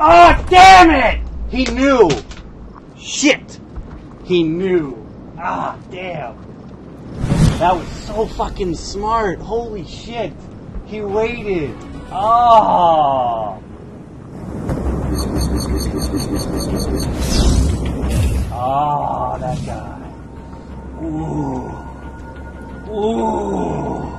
Oh Damn it! He knew! Shit! He knew. Ah, damn. That was so fucking smart. Holy shit. He waited. Oh. Oh, that guy. Ooh. Ooh.